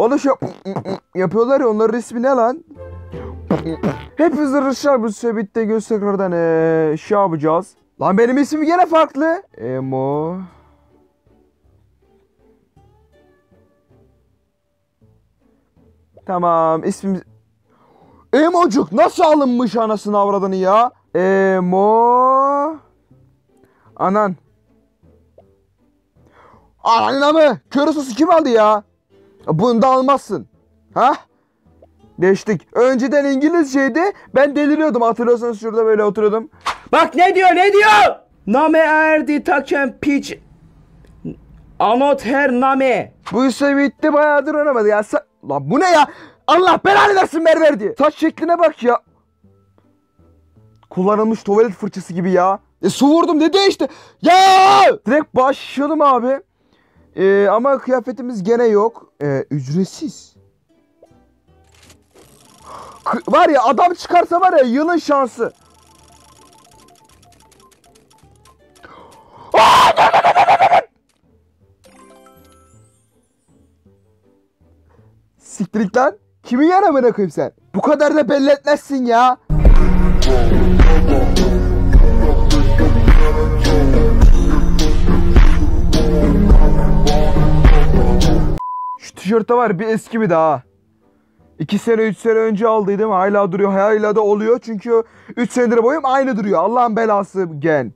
Onu şu yapıyorlar ya onların resmi ne lan? Hepimiz arkadaşlar bu sebeple göz tekrardan ee, şey yapacağız. Lan benim ismim gene farklı. Emo. Tamam ismim... Emocuk nasıl alınmış anasını avradını ya? Emo... Anan. Ananı mı? Kör sosu kim aldı ya? Bunu da almazsın. Ha? Geçtik. Önceden İngilizceydi. Ben deliriyordum. Hatırlıyorsanız şurada böyle oturuyordum. Bak ne diyor ne diyor? Name erdi taken piç. Anot her name. Bu ise bitti bayağıdır oynamadı ya. Sa- Lan bu ne ya? Allah belanı versin diye. Saç şekline bak ya. Kullanılmış tuvalet fırçası gibi ya. E su vurdum ne değişti? Ya! Direkt başlayalım abi. E, ama kıyafetimiz gene yok. E, ücretsiz. K- var ya adam çıkarsa var ya yılın şansı. Aa, dur, dur, dur, dur, dur, dur. Siktir git lan. Kimin yanına koyayım sen? Bu kadar da belli etmezsin ya. Şu tişörte var bir eski bir daha. 2 sene 3 sene önce aldıydım hala duruyor hala da oluyor çünkü 3 senedir boyum aynı duruyor Allah'ın belası gen.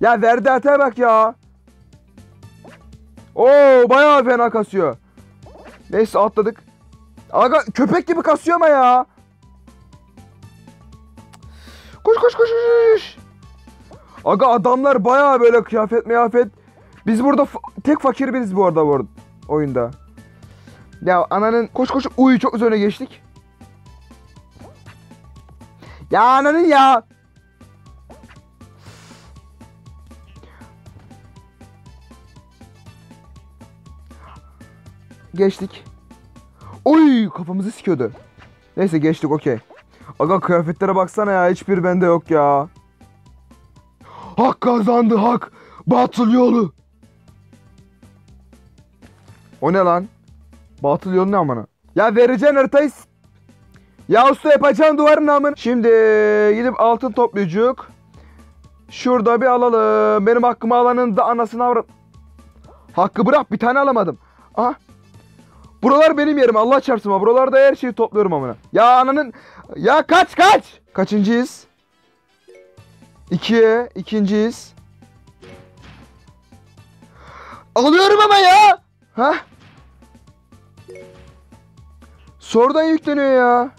Ya verdi ate bak ya. Oo bayağı fena kasıyor. Neyse atladık. Aga köpek gibi kasıyor ama ya. Koş koş koş, koş. Aga adamlar bayağı böyle kıyafet meyafet. Biz burada tek fakir biriz bu arada bu oyunda. Ya ananın koş koş uyu çok üzerine geçtik. Ya ananın ya. Geçtik. Oy kafamızı sikiyordu. Neyse geçtik okey. Aga kıyafetlere baksana ya hiçbir bende yok ya. Hak kazandı hak. Batıl yolu. O ne lan? Batıl yolu ne amına? Ya vereceğin haritayı Ya usta yapacağın duvarın amına. Şimdi gidip altın toplayacak. Şurada bir alalım. Benim hakkımı alanın da anasını avrat. Hakkı bırak bir tane alamadım. Aha. Buralar benim yerim Allah çarpsın. Buralarda her şeyi topluyorum amına. Ya ananın ya kaç kaç. Kaçıncıyız? İkiye ikinciyiz. Alıyorum ama ya. Ha? Sonradan yükleniyor ya.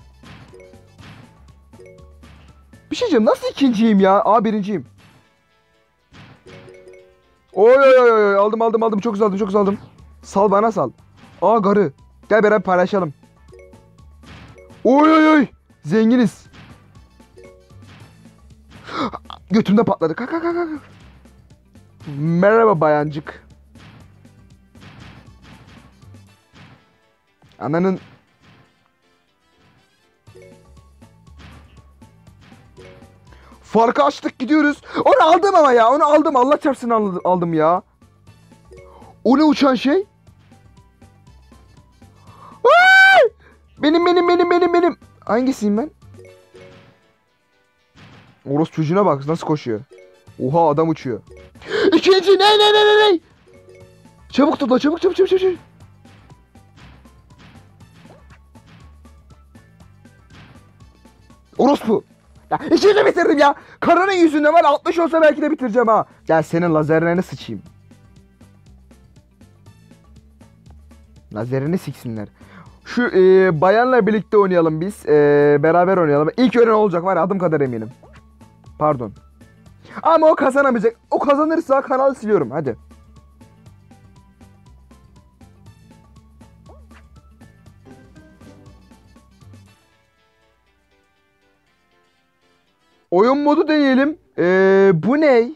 Bir şey diyeceğim nasıl ikinciyim ya? Aa birinciyim. Oy oy oy aldım aldım aldım çok güzel aldım çok güzel aldım. Sal bana sal. Aa garı. Gel beraber paylaşalım. Oy oy oy. Zenginiz. Götümde patladı. Kalk kalk kalk. Merhaba bayancık. Ananın Farkı açtık gidiyoruz. Onu aldım ama ya. Onu aldım. Allah çarpsın aldım, aldım ya. O ne uçan şey? Benim benim benim benim benim. Hangisiyim ben? Oros çocuğuna bak nasıl koşuyor. Oha adam uçuyor. İkinci ne ne ne ne ne? Çabuk topla çabuk çabuk çabuk çabuk. Orospu. Ya ikinci bitirdim ya. Karının yüzünden var 60 olsa belki de bitireceğim ha. Gel senin lazerlerini sıçayım. Lazerini siksinler. Şu e, bayanla birlikte oynayalım biz. E, beraber oynayalım. İlk ölen olacak var ya, adım kadar eminim. Pardon. Ama o kazanamayacak. O kazanırsa kanalı siliyorum. Hadi. Oyun modu deneyelim. Ee, bu ne?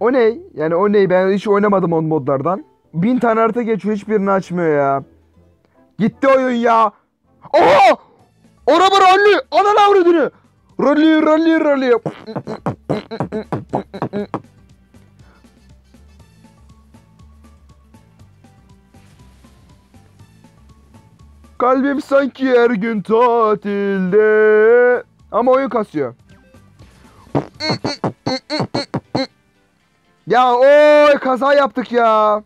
O ne? Yani o ne? Ben hiç oynamadım o modlardan. Bin tane harita geçiyor hiçbirini açmıyor ya. Gitti oyun ya. Oha! Araba ralli! Ananı avradını! Ralli ralli ralli. Kalbim sanki her gün tatilde. Ama oyun kasıyor. Ya oy kaza yaptık ya.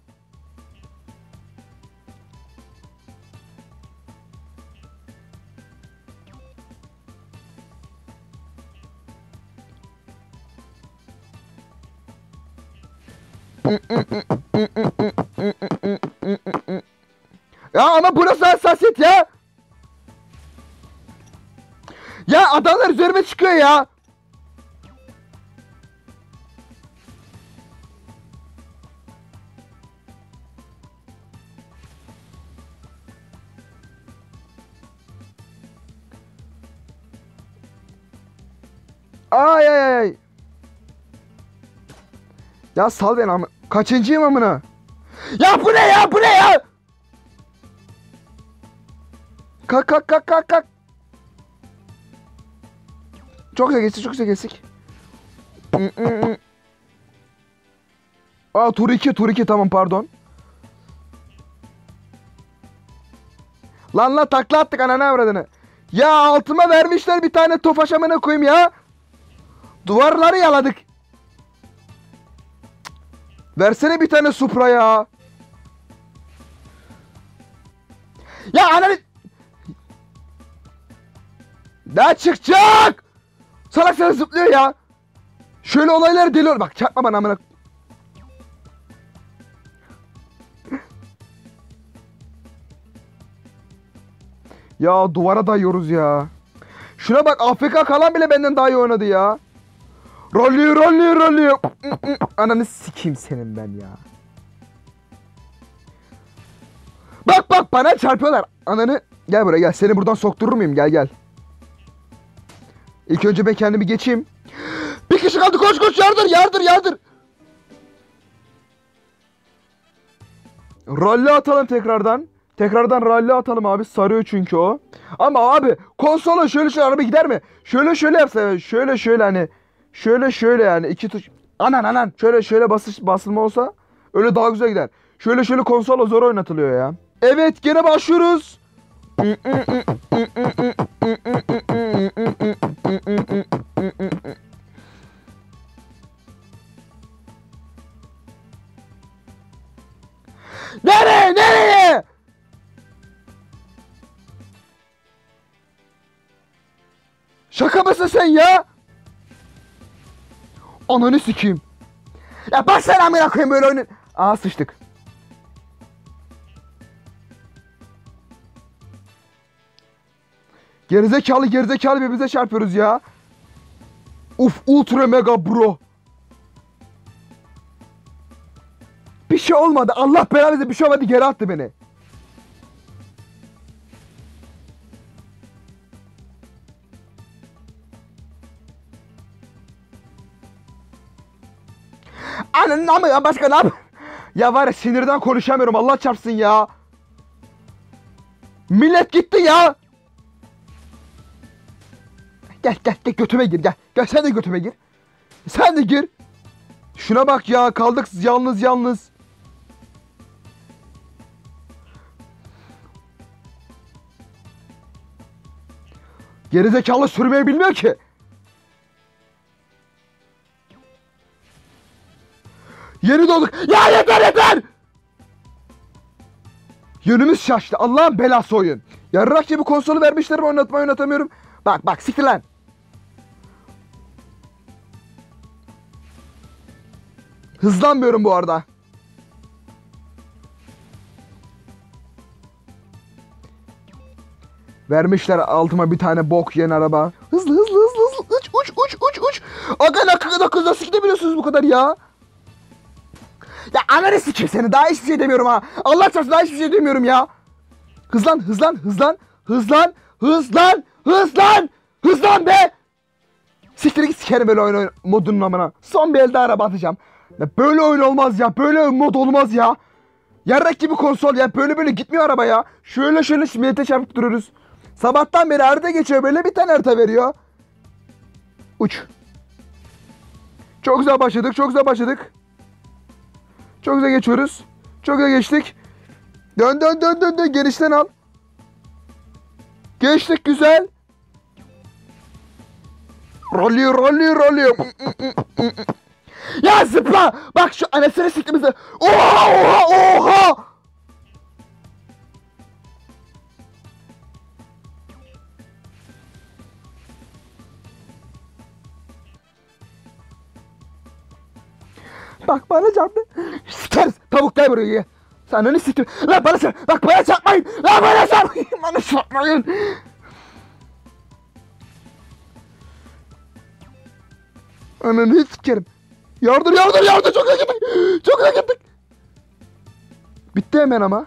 Ya ama bu nasıl hassasiyet ya? Ya adamlar üzerime çıkıyor ya. Ay ay ay. Ya sal beni ama. Kaçıncıyım amına? Ya bu ne ya bu ne ya? Kalk kalk kalk kalk kalk. Çok güzel geçtik çok güzel geçtik. Aa tur 2 tur 2 tamam pardon. Lan lan takla attık ananı avradını. Ya altıma vermişler bir tane tofaş amına koyayım ya. Duvarları yaladık. Versene bir tane supra ya. Ya ananı... Ne çıkacak? Salak sana zıplıyor ya. Şöyle olaylar deli ol. Bak çarpma bana amına. Ya duvara dayıyoruz ya. Şuna bak AFK kalan bile benden daha iyi oynadı ya. Rolli rolli rolli. Ananı sikeyim senin ben ya. Bak bak bana çarpıyorlar. Ananı gel buraya gel. Seni buradan sokturur muyum? Gel gel. İlk önce ben kendimi geçeyim. Bir kişi kaldı koş koş yardır yardır yardır. Rally atalım tekrardan. Tekrardan rally atalım abi. Sarıyor çünkü o. Ama abi konsola şöyle şöyle araba gider mi? Şöyle şöyle yapsa şöyle şöyle hani şöyle şöyle yani iki tuş anan anan şöyle şöyle basış basılma olsa öyle daha güzel gider. Şöyle şöyle konsola zor oynatılıyor ya. Evet gene başlıyoruz. Nereye nereye? Şaka mısın sen ya? Ananı sikeyim. Ya bak sen amına koyayım böyle oyunun. Aa sıçtık. Gerizekalı gerizekalı birbirimize çarpıyoruz ya. Uf ultra mega bro. Bir şey olmadı. Allah belanı bir şey olmadı geri attı beni. Ananın amı ya başka ne yap? Ya var ya sinirden konuşamıyorum Allah çarpsın ya. Millet gitti ya. Gel gel gel götüme gir gel. Gel sen de götüme gir. Sen de gir. Şuna bak ya kaldık yalnız yalnız. Gerizekalı sürmeyi bilmiyor ki. Yeni doğduk. Ya yeter yeter. Yönümüz şaştı. Allah'ın belası oyun. Yarrak gibi konsolu vermişler oynatmayı oynatamıyorum. Bak bak siktir lan. Hızlanmıyorum bu arada. Vermişler altıma bir tane bok yiyen araba. Hızlı hızlı hızlı hızlı. Uç uç uç uç uç. Aga ne kadar kız nasıl gidebiliyorsunuz bu kadar ya? Ya ananı sikeyim seni daha hiçbir şey demiyorum ha. Allah çarpsın daha hiçbir şey demiyorum ya. Hızlan hızlan hızlan hızlan hızlan hızlan hızlan be. Siktir git sikerim böyle oyun, oyun modunun amına. Son bir elde araba atacağım. Ya böyle oyun olmaz ya. Böyle mod olmaz ya. Yarrak gibi konsol ya. Böyle böyle gitmiyor araba ya. Şöyle şöyle millete çarpıp duruyoruz. Sabahtan beri harita geçiyor. Böyle bir tane harita veriyor. Uç. Çok güzel başladık. Çok güzel başladık. Çok güzel geçiyoruz. Çok güzel geçtik. Dön dön dön dön dön. Genişten al. Geçtik güzel. Rolluyor rolluyor rolluyor. ya zıpla. Bak şu anasını siktimizde. Oha oha oha. Bak bana çarptı. Sikeriz. Tavuk gel buraya ye. Sen ne siktir? Lan bana çarp. Bak bana çarpmayın. Lan bana çarpmayın. Bana çarpmayın. Ananı sikerim. Yardır yardır yardır. Çok gittik. Çok gittik. Bitti hemen ama.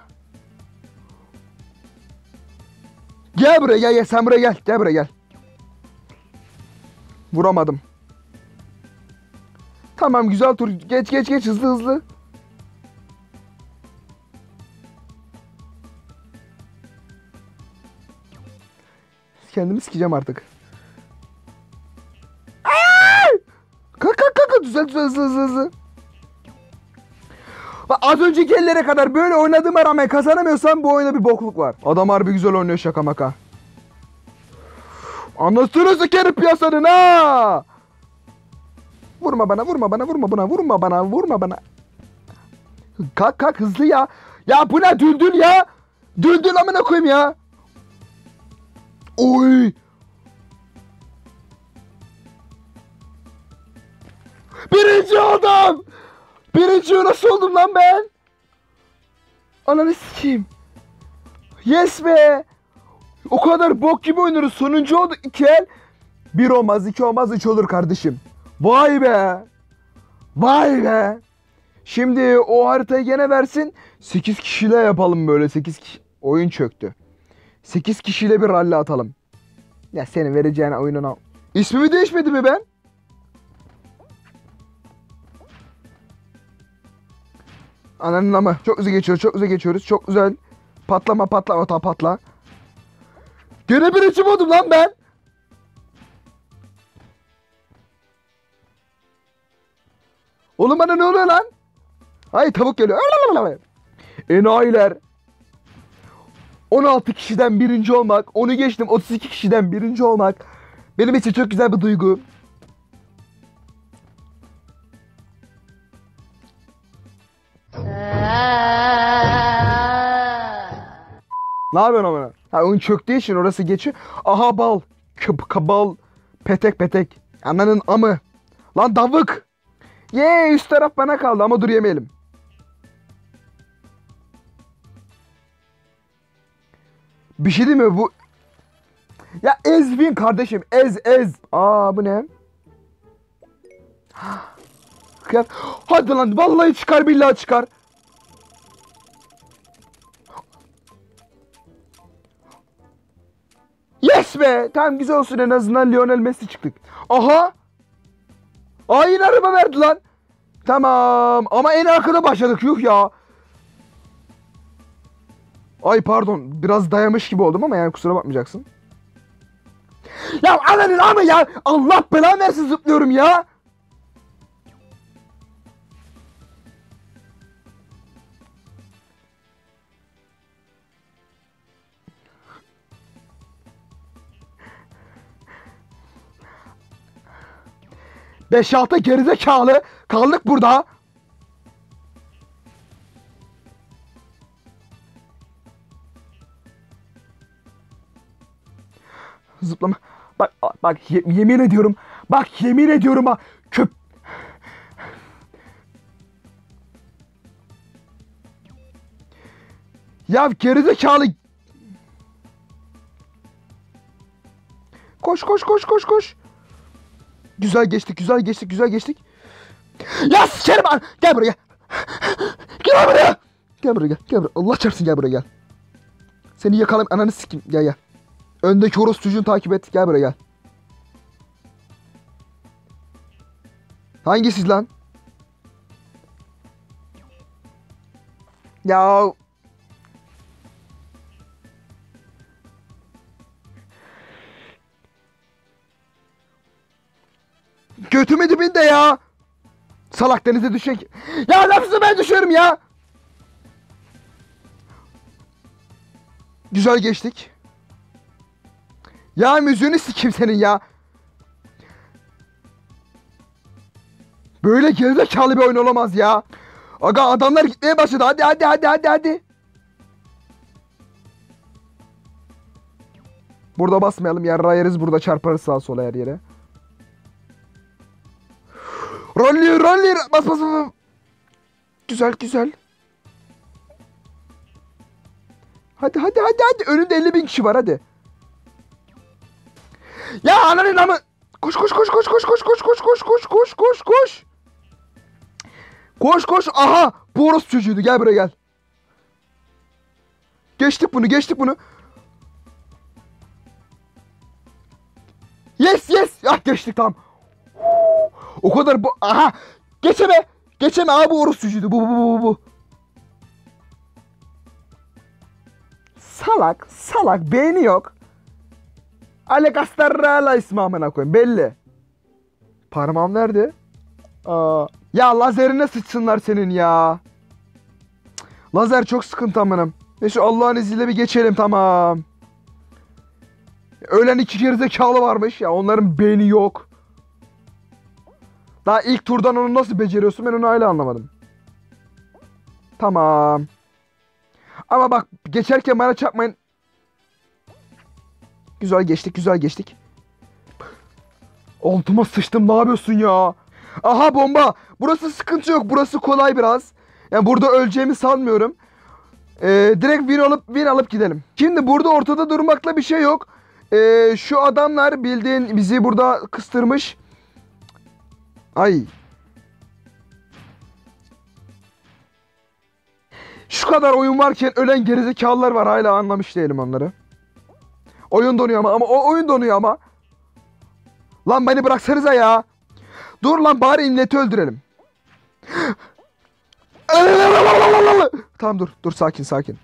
Gel buraya gel gel. Sen buraya gel. Gel buraya gel. Vuramadım. Tamam güzel tur. Geç geç geç hızlı hızlı. Kendimi sikeceğim artık. Kalk kalk kalk düzel düzel hızlı hızlı hızlı. Az önceki ellere kadar böyle oynadığıma rağmen kazanamıyorsam bu oyunda bir bokluk var. Adam harbi güzel oynuyor şaka maka. Anasını sikerim piyasanın ha! Vurma bana, vurma bana, vurma bana, vurma bana, vurma bana. Kalk kalk hızlı ya. Ya bu ne düldül ya? Düldül amına koyayım ya. Oy. Birinci oldum. Birinci nasıl oldum lan ben? Ananı sikeyim. Yes be. O kadar bok gibi oynuyoruz. Sonuncu olduk iki el. Bir olmaz, iki olmaz, üç olur kardeşim. Vay be. Vay be. Şimdi o haritayı gene versin. 8 kişiyle yapalım böyle. 8 kişi. Oyun çöktü. 8 kişiyle bir rally atalım. Ya senin vereceğin oyunun al. İsmimi değişmedi mi ben? Ananın ama. Çok güzel geçiyoruz. Çok güzel geçiyoruz. Çok güzel. Patlama patlama ta patla. Gene birinci oldum lan ben. Oğlum bana ne oluyor lan? Ay tavuk geliyor. Enayiler. 16 kişiden birinci olmak, onu geçtim 32 kişiden birinci olmak benim için çok güzel bir duygu. Ne yapıyorsun amına? Ha oyun çöktüğü için orası geçiyor. Aha bal. Köp kabal. Petek petek. Ananın amı. Lan davık. Ye üst taraf bana kaldı ama dur yemeyelim. Bir şey değil mi bu? Ya ezbin kardeşim ez ez. Aa bu ne? Hadi lan vallahi çıkar billahi çıkar. Yes be! Tamam güzel olsun en azından Lionel Messi çıktık. Aha! Aa yine araba verdi lan. Tamam ama en arkada başladık yuh ya. Ay pardon biraz dayamış gibi oldum ama yani kusura bakmayacaksın. Ya ananın ama ya Allah belanı versin zıplıyorum ya. Beş altı gerizekalı kaldık burada. Zıplama. Bak bak ye- yemin ediyorum. Bak yemin ediyorum bak. Köp Ya gerizekalı. Koş koş koş koş koş. Güzel geçtik, güzel geçtik, güzel geçtik. Ya sikerim ben. Gel buraya. Gel buraya. Gel buraya gel. Buraya. Allah çarpsın gel buraya gel. Seni yakalayayım ananı sikeyim. Gel gel. Öndeki horoz çocuğunu takip et. Gel buraya gel. Hangisiz lan? Ya Götümü dibinde ya. Salak denize düşen ki. Ya lafızı ben düşüyorum ya. Güzel geçtik. Ya müziğini sikeyim senin ya. Böyle gerizekalı bir oyun olamaz ya. Aga adamlar gitmeye başladı. Hadi hadi hadi hadi hadi. Burada basmayalım. Yarra yeriz burada çarparız sağa sola her yere. Rolli rolli bas bas bas. Güzel güzel. Hadi hadi hadi hadi. Önümde 50 bin kişi var hadi. Ya ananın amı. Koş koş koş koş koş koş koş koş koş koş koş koş koş. Koş koş. Aha. Bu orospu çocuğuydu. Gel buraya gel. Geçtik bunu geçtik bunu. Yes yes. Ah geçtik tamam. O kadar bu. Aha. Geçeme. Geçeme. Aha bu orospu çocuğuydu. Bu bu bu bu. Salak. Salak. Beyni yok. Alekastarrala ismi amına koyayım. Belli. Parmağım nerede? Aa, ya lazerine sıçsınlar senin ya. Cık, Lazer çok sıkıntı amınım. Neyse Allah'ın izniyle bir geçelim tamam. Ölen iki gerizekalı varmış ya onların beyni yok. Daha ilk turdan onu nasıl beceriyorsun ben onu hala anlamadım. Tamam. Ama bak geçerken bana çarpmayın. Güzel geçtik güzel geçtik. Altıma sıçtım ne yapıyorsun ya? Aha bomba. Burası sıkıntı yok. Burası kolay biraz. Yani burada öleceğimi sanmıyorum. Ee, direkt win alıp win alıp gidelim. Şimdi burada ortada durmakla bir şey yok. Ee, şu adamlar bildiğin bizi burada kıstırmış. Ay. Şu kadar oyun varken ölen gerizekalılar var hala anlamış değilim onları. Oyun donuyor ama ama o oyun donuyor ama. Lan beni bıraksanıza ya. Dur lan bari milleti öldürelim. tamam dur dur sakin sakin.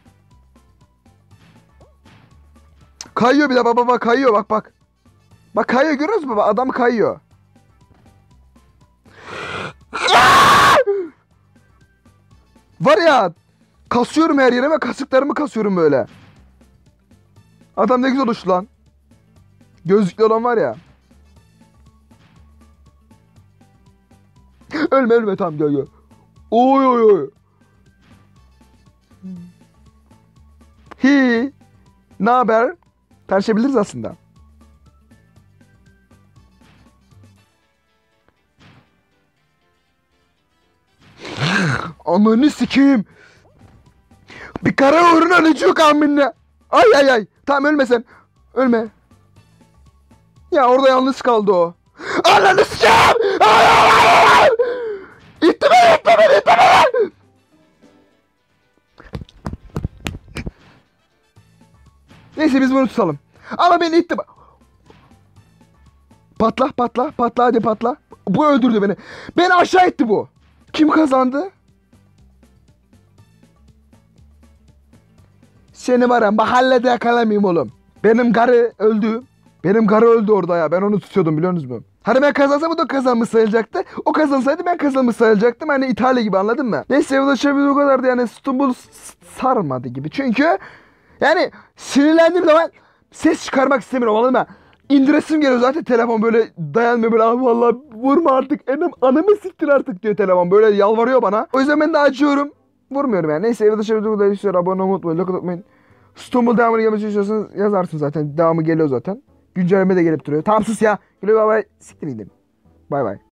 Kayıyor bir de baba bak kayıyor bak bak. Bak kayıyor görüyor musun baba adam kayıyor. Var ya kasıyorum her yere ve kasıklarımı kasıyorum böyle. Adam ne güzel uçtu lan. Gözlüklü olan var ya. Ölme ölme tamam gel gel. Oy oy oy. Hi. Ne haber? Tanışabiliriz aslında. Ananı sikeyim. Bir kara uğruna çok aminle. Ay ay ay. Tamam ölme sen. Ölme. Ya orada yalnız kaldı o. Ananı sikeyim. Ay ay ay ay. İtti beni itti beni itti beni. Neyse biz bunu tutalım. Ama beni itti. Patla patla patla hadi patla. Bu öldürdü beni. Beni aşağı itti bu. Kim kazandı? Seni var mahallede yakalamayayım oğlum. Benim karı öldü. Benim karı öldü orada ya. Ben onu tutuyordum biliyor musunuz? Hani ben kazansam da kazanmış sayılacaktı. O kazansaydı ben kazanmış sayılacaktım. Hani İtalya gibi anladın mı? Neyse ulaşabildiği o kadardı yani s- sarmadı gibi. Çünkü yani sinirlendiğim zaman ses çıkarmak istemiyorum anladın mı? İndiresim geliyor zaten telefon böyle dayanmıyor böyle abi vallahi vurma artık enam anamı siktir artık diyor telefon böyle yalvarıyor bana. O yüzden ben de acıyorum. Vurmuyorum yani. Neyse evde istiyor. Abone olmayı unutmayın. Like atmayın. Stumble devamını gelmesi istiyorsanız yazarsın zaten. Devamı geliyor zaten. Güncelleme de gelip duruyor. Tamam sus ya. Güle bay bay. Siktir gidin. Bay bay.